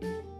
Bye.